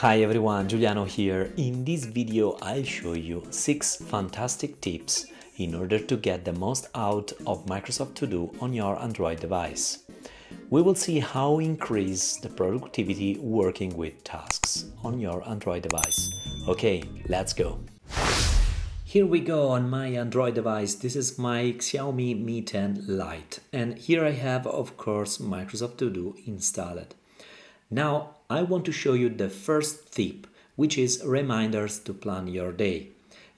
Hi everyone, Giuliano here. In this video I'll show you 6 fantastic tips in order to get the most out of Microsoft To Do on your Android device. We will see how increase the productivity working with tasks on your Android device. Okay, let's go. Here we go on my Android device. This is my Xiaomi Mi 10 Lite and here I have of course Microsoft To Do installed. Now I want to show you the first tip, which is reminders to plan your day.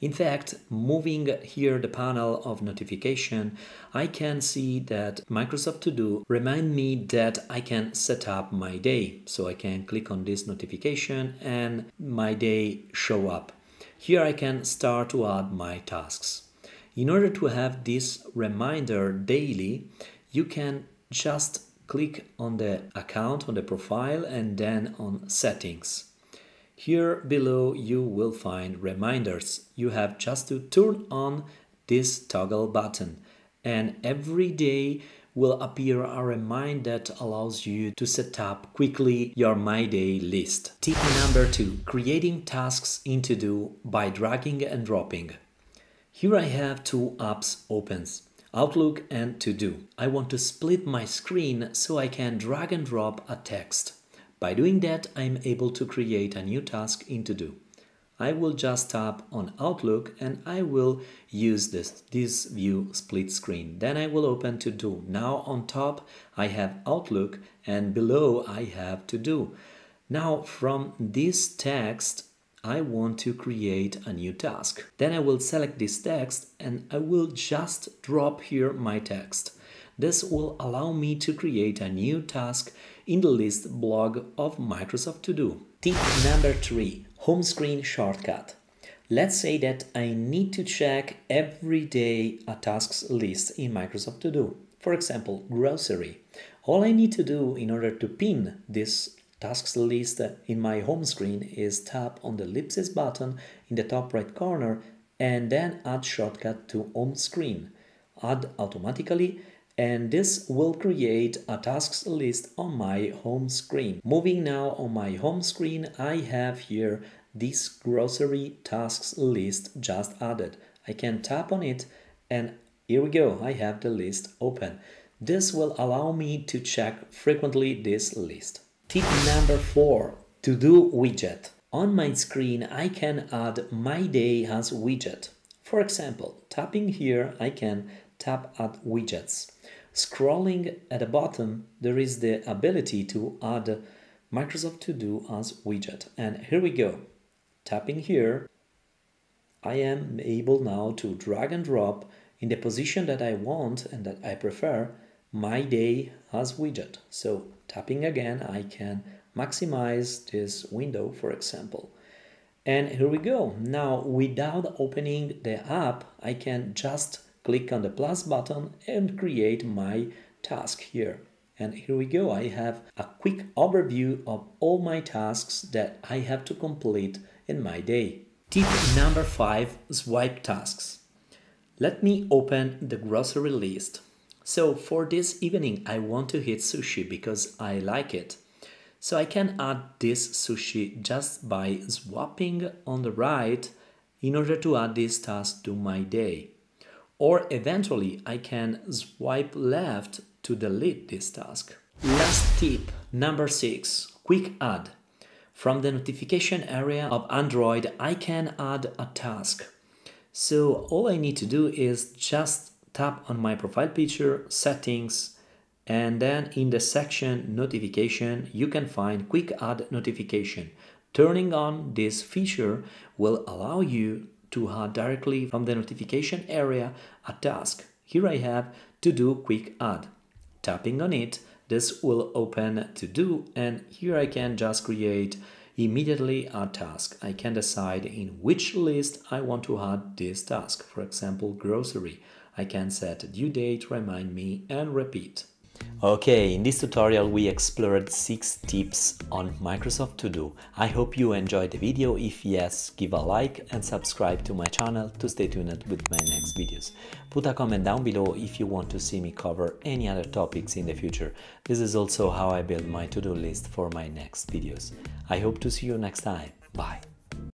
In fact, moving here the panel of notification, I can see that Microsoft To Do remind me that I can set up my day. So I can click on this notification and my day show up. Here I can start to add my tasks. In order to have this reminder daily, you can just click on the account on the profile and then on settings. Here below you will find reminders. You have just to turn on this toggle button and every day will appear a reminder that allows you to set up quickly your My Day list. Tip number two, creating tasks in To Do by dragging and dropping. Here I have two apps opens. Outlook and To Do. I want to split my screen so I can drag and drop a text. By doing that, I'm able to create a new task in To Do. I will just tap on Outlook and I will use this, this view split screen. Then I will open To Do. Now on top I have Outlook and below I have To Do. Now from this text I want to create a new task. Then I will select this text and I will just drop here my text. This will allow me to create a new task in the list blog of Microsoft To Do. Tip number three, home screen shortcut. Let's say that I need to check every day a tasks list in Microsoft To Do. For example, grocery. All I need to do in order to pin this tasks list in my home screen is tap on the ellipsis button in the top right corner and then add shortcut to home screen. Add automatically and this will create a tasks list on my home screen. Moving now on my home screen, I have here this grocery tasks list just added. I can tap on it and here we go, I have the list open. This will allow me to check frequently this list. Tip number four, to do widget. On my screen, I can add my day as widget. For example, tapping here, I can tap add widgets. Scrolling at the bottom, there is the ability to add Microsoft To Do as widget. And here we go. Tapping here, I am able now to drag and drop in the position that I want and that I prefer my day as widget. So tapping again, I can maximize this window, for example. And here we go. Now, without opening the app, I can just click on the plus button and create my task here. And here we go. I have a quick overview of all my tasks that I have to complete in my day. Tip number five, swipe tasks. Let me open the grocery list. So for this evening, I want to eat sushi because I like it. So I can add this sushi just by swapping on the right in order to add this task to my day. Or eventually I can swipe left to delete this task. Last tip, number six, quick add. From the notification area of Android, I can add a task. So all I need to do is just tap on my profile picture, settings, and then in the section notification, you can find quick add notification. Turning on this feature will allow you to add directly from the notification area a task. Here I have to do quick add. Tapping on it, this will open to do and here I can just create immediately a task. I can decide in which list I want to add this task. For example, grocery. I can set due date, remind me, and repeat. Okay, in this tutorial we explored 6 tips on Microsoft To Do. I hope you enjoyed the video, if yes, give a like and subscribe to my channel to stay tuned with my next videos. Put a comment down below if you want to see me cover any other topics in the future. This is also how I build my to-do list for my next videos. I hope to see you next time. Bye.